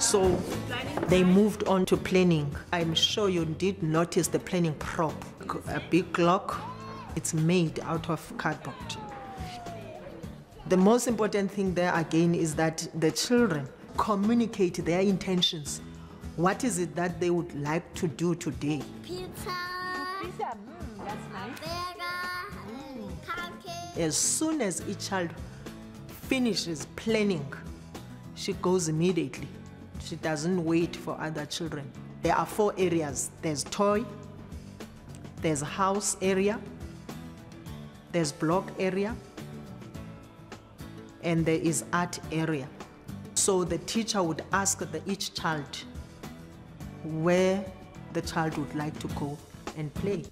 So they moved on to planning. I'm sure you did notice the planning prop, a big clock. It's made out of cardboard. The most important thing there again is that the children communicate their intentions. What is it that they would like to do today? Pizza, Pizza, mm, that's nice. burger, cupcake. As soon as each child finishes planning, she goes immediately. She doesn't wait for other children. There are four areas there's toy, there's house area, there's block area, and there is art area. So the teacher would ask the, each child where the child would like to go and play.